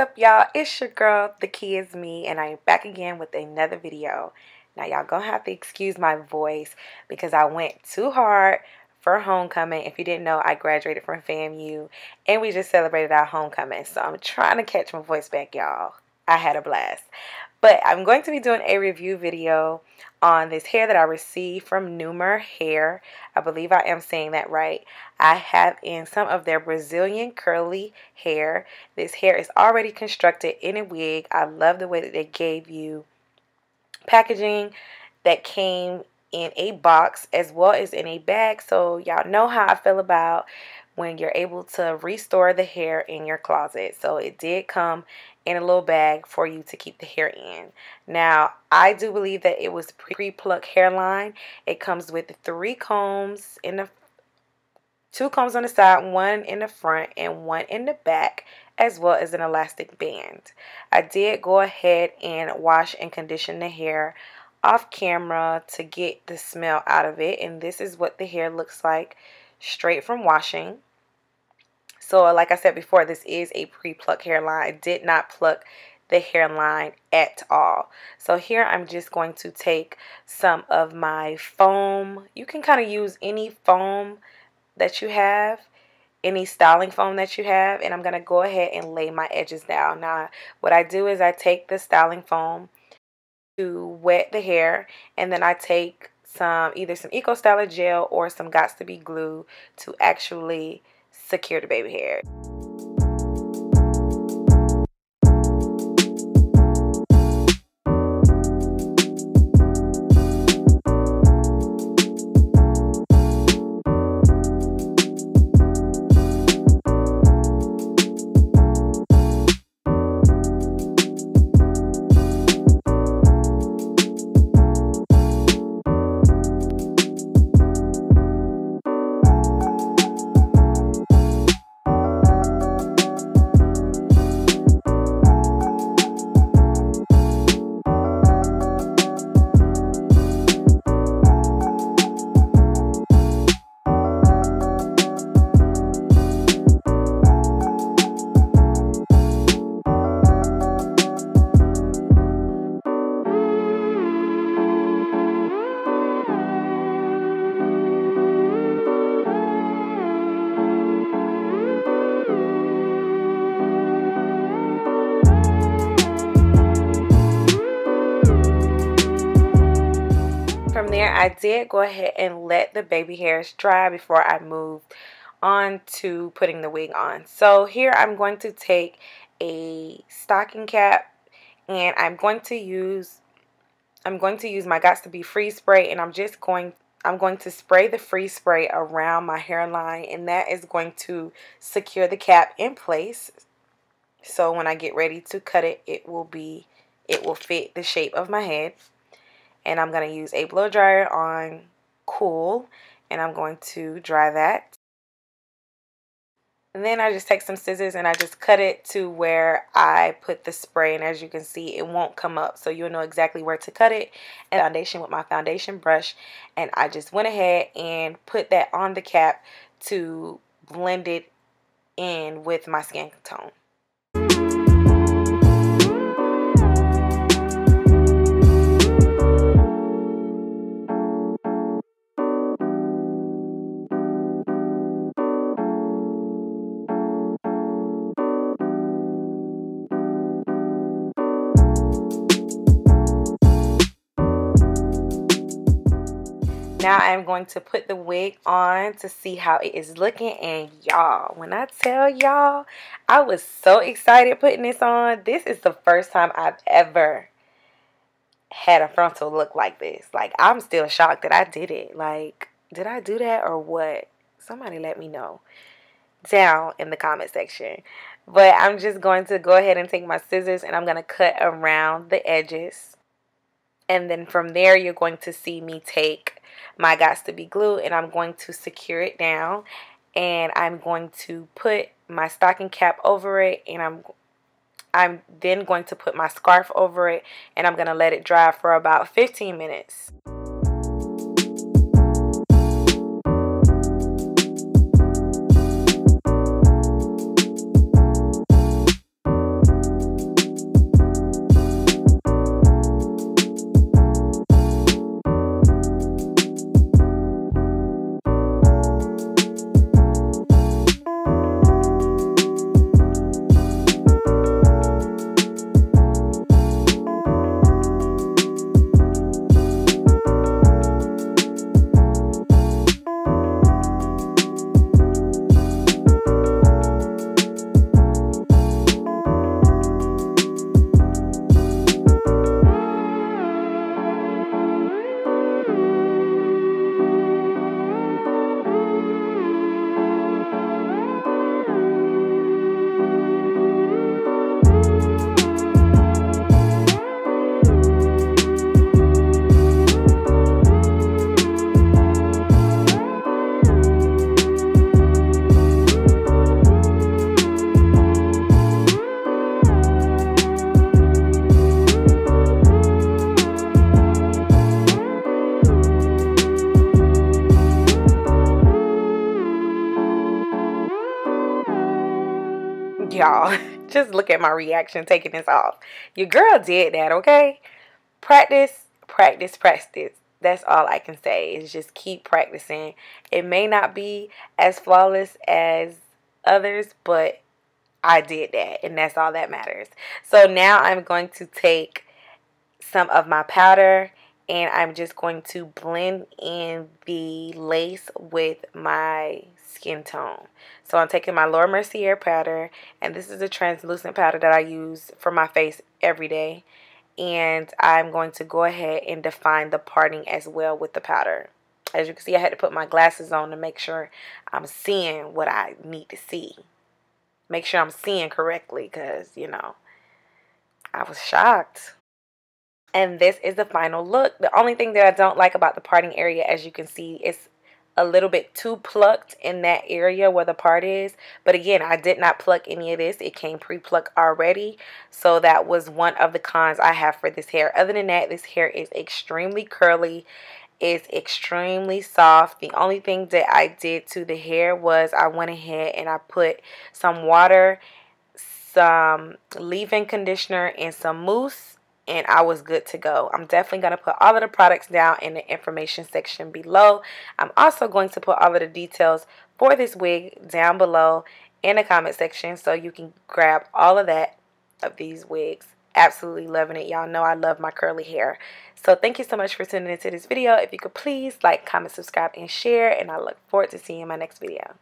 Up, y'all? It's your girl, The Key is Me, and I am back again with another video. Now, y'all gonna have to excuse my voice because I went too hard for homecoming. If you didn't know, I graduated from FAMU, and we just celebrated our homecoming. So I'm trying to catch my voice back, y'all. I had a blast. But I'm going to be doing a review video on this hair that I received from Nemer Hair. I believe I am saying that right. I have in some of their Brazilian curly hair. This hair is already constructed in a wig. I love the way that they gave you packaging that came in a box as well as in a bag. So y'all know how I feel about when you're able to restore the hair in your closet. So it did come in a little bag for you to keep the hair in. Now, I do believe that it was pre-plucked hairline. It comes with three combs in the two combs on the side, one in the front and one in the back, as well as an elastic band. I did go ahead and wash and condition the hair off camera to get the smell out of it. And this is what the hair looks like straight from washing. So like I said before, this is a pre-pluck hairline. I did not pluck the hairline at all. So here I'm just going to take some of my foam. You can kind of use any foam that you have any styling foam that you have and I'm going to go ahead and lay my edges down. Now what I do is I take the styling foam to wet the hair and then I take some either some Eco Styler gel or some Got2b glue to actually secure the baby hair. I did go ahead and let the baby hairs dry before I moved on to putting the wig on. So here I'm going to take a stocking cap and I'm going to use I'm going to use my Got2b Free spray and I'm just going I'm going to spray the free spray around my hairline and that is going to secure the cap in place. So when I get ready to cut it, it will be it will fit the shape of my head and I'm going to use a blow dryer on cool and I'm going to dry that. And then I just take some scissors and I just cut it to where I put the spray and as you can see it won't come up so you'll know exactly where to cut it and foundation with my foundation brush and I just went ahead and put that on the cap to blend it in with my skin tone. Now I'm going to put the wig on to see how it is looking. And y'all, when I tell y'all, I was so excited putting this on. This is the first time I've ever had a frontal look like this. Like, I'm still shocked that I did it. Like, did I do that or what? Somebody let me know down in the comment section. But I'm just going to go ahead and take my scissors and I'm going to cut around the edges. And then from there, you're going to see me take my Got2b glue and I'm going to secure it down and I'm going to put my stocking cap over it and I'm I'm then going to put my scarf over it and I'm going to let it dry for about 15 minutes. Y'all. Just look at my reaction taking this off. Your girl did that, okay? Practice, practice, practice. That's all I can say is just keep practicing. It may not be as flawless as others, but I did that and that's all that matters. So now I'm going to take some of my powder and I'm just going to blend in the lace with my skin tone. So I'm taking my Laura Mercier powder and this is a translucent powder that I use for my face every day and I'm going to go ahead and define the parting as well with the powder. As you can see I had to put my glasses on to make sure I'm seeing what I need to see make sure I'm seeing correctly because, you know, I was shocked. And this is the final look. The only thing that I don't like about the parting area, as you can see, is a little bit too plucked in that area where the part is. But again, I did not pluck any of this. It came pre-plucked already. So that was one of the cons I have for this hair. Other than that, this hair is extremely curly is extremely soft. The only thing that I did to the hair was I went ahead and I put some water, some leave-in conditioner, and some mousse and I was good to go. I'm definitely going to put all of the products down in the information section below. I'm also going to put all of the details for this wig down below in the comment section so you can grab all of that of these wigs absolutely loving it. Y'all know I love my curly hair. So thank you so much for tuning into this video. If you could please like, comment, subscribe, and share. And I look forward to seeing you in my next video.